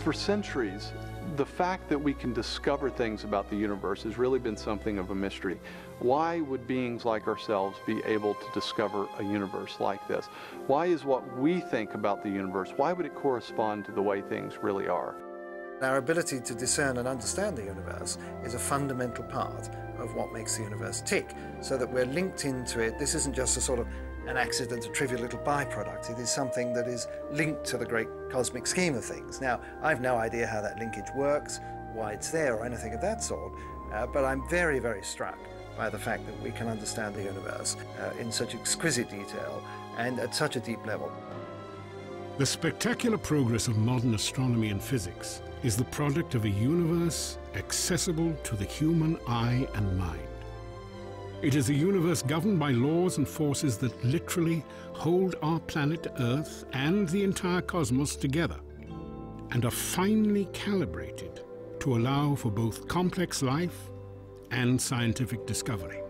For centuries, the fact that we can discover things about the universe has really been something of a mystery. Why would beings like ourselves be able to discover a universe like this? Why is what we think about the universe, why would it correspond to the way things really are? Our ability to discern and understand the universe is a fundamental part of what makes the universe tick, so that we're linked into it. This isn't just a sort of an accident, a trivial little byproduct. It is something that is linked to the great cosmic scheme of things. Now, I've no idea how that linkage works, why it's there, or anything of that sort, uh, but I'm very, very struck by the fact that we can understand the universe uh, in such exquisite detail and at such a deep level. The spectacular progress of modern astronomy and physics is the product of a universe accessible to the human eye and mind. It is a universe governed by laws and forces that literally hold our planet Earth and the entire cosmos together, and are finely calibrated to allow for both complex life and scientific discovery.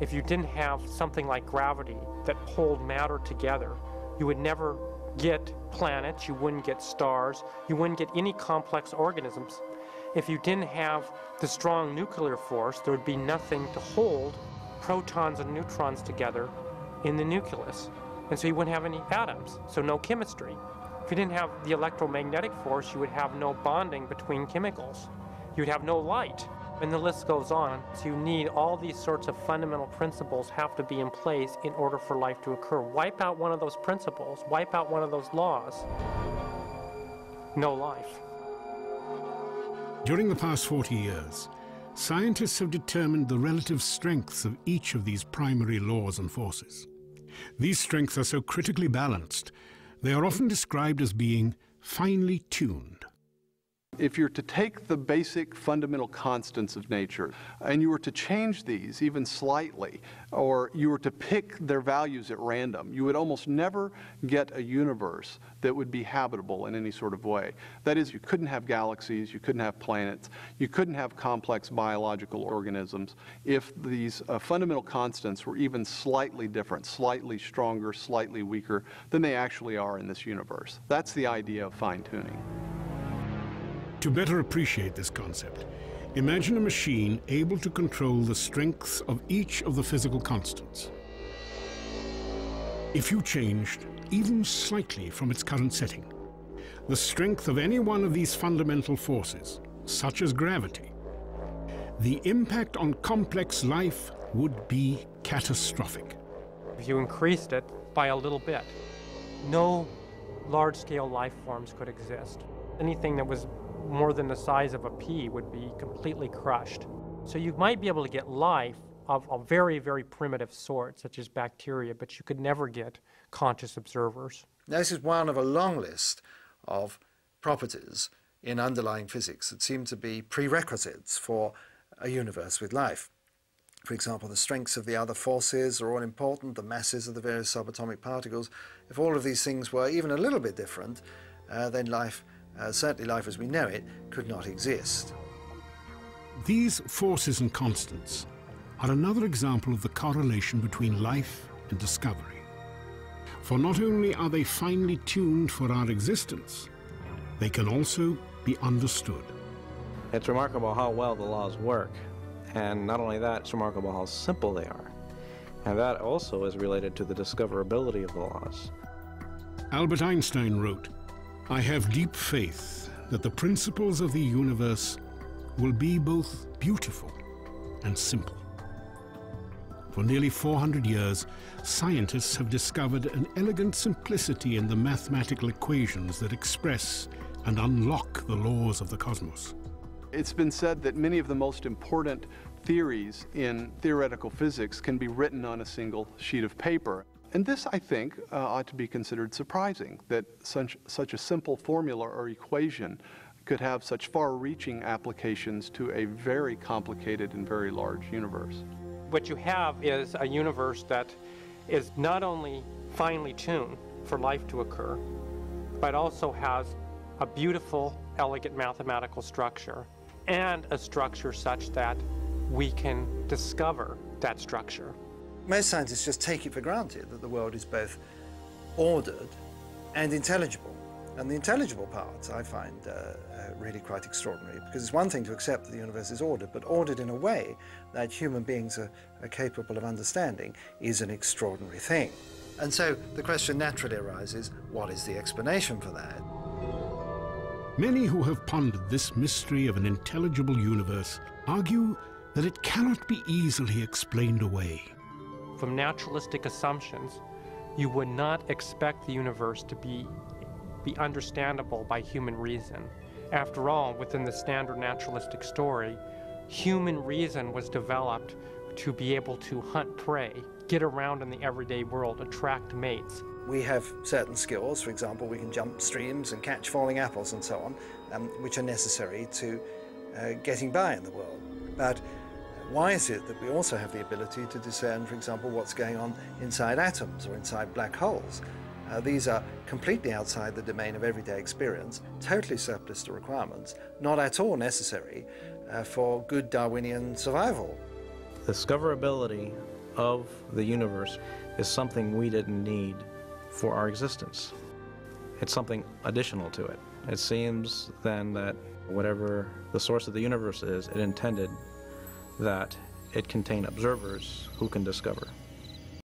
If you didn't have something like gravity that pulled matter together, you would never get planets, you wouldn't get stars, you wouldn't get any complex organisms. If you didn't have the strong nuclear force, there would be nothing to hold protons and neutrons together in the nucleus. And so you wouldn't have any atoms, so no chemistry. If you didn't have the electromagnetic force, you would have no bonding between chemicals. You would have no light. And the list goes on. So you need all these sorts of fundamental principles have to be in place in order for life to occur. Wipe out one of those principles, wipe out one of those laws, no life. During the past 40 years, scientists have determined the relative strengths of each of these primary laws and forces. These strengths are so critically balanced, they are often described as being finely tuned. If you're to take the basic fundamental constants of nature and you were to change these even slightly, or you were to pick their values at random, you would almost never get a universe that would be habitable in any sort of way. That is, you couldn't have galaxies, you couldn't have planets, you couldn't have complex biological organisms if these uh, fundamental constants were even slightly different, slightly stronger, slightly weaker than they actually are in this universe. That's the idea of fine tuning. To better appreciate this concept, imagine a machine able to control the strengths of each of the physical constants. If you changed, even slightly from its current setting, the strength of any one of these fundamental forces, such as gravity, the impact on complex life would be catastrophic. If you increased it by a little bit, no large-scale life forms could exist. Anything that was more than the size of a pea would be completely crushed. So you might be able to get life of a very, very primitive sort, such as bacteria, but you could never get conscious observers. Now, this is one of a long list of properties in underlying physics that seem to be prerequisites for a universe with life. For example, the strengths of the other forces are all important, the masses of the various subatomic particles. If all of these things were even a little bit different, uh, then life uh, certainly life as we know it, could not exist. These forces and constants are another example of the correlation between life and discovery. For not only are they finely tuned for our existence, they can also be understood. It's remarkable how well the laws work. And not only that, it's remarkable how simple they are. And that also is related to the discoverability of the laws. Albert Einstein wrote, I have deep faith that the principles of the universe will be both beautiful and simple. For nearly 400 years, scientists have discovered an elegant simplicity in the mathematical equations that express and unlock the laws of the cosmos. It's been said that many of the most important theories in theoretical physics can be written on a single sheet of paper. And this, I think, uh, ought to be considered surprising, that such, such a simple formula or equation could have such far-reaching applications to a very complicated and very large universe. What you have is a universe that is not only finely tuned for life to occur, but also has a beautiful, elegant mathematical structure and a structure such that we can discover that structure. Most scientists just take it for granted that the world is both ordered and intelligible. And the intelligible part I find uh, uh, really quite extraordinary because it's one thing to accept that the universe is ordered, but ordered in a way that human beings are, are capable of understanding is an extraordinary thing. And so the question naturally arises what is the explanation for that? Many who have pondered this mystery of an intelligible universe argue that it cannot be easily explained away. From naturalistic assumptions, you would not expect the universe to be, be understandable by human reason. After all, within the standard naturalistic story, human reason was developed to be able to hunt prey, get around in the everyday world, attract mates. We have certain skills, for example, we can jump streams and catch falling apples and so on, um, which are necessary to uh, getting by in the world. But why is it that we also have the ability to discern, for example, what's going on inside atoms or inside black holes? Uh, these are completely outside the domain of everyday experience, totally surplus to requirements, not at all necessary uh, for good Darwinian survival. The discoverability of the universe is something we didn't need for our existence. It's something additional to it. It seems then that whatever the source of the universe is, it intended that it contain observers who can discover.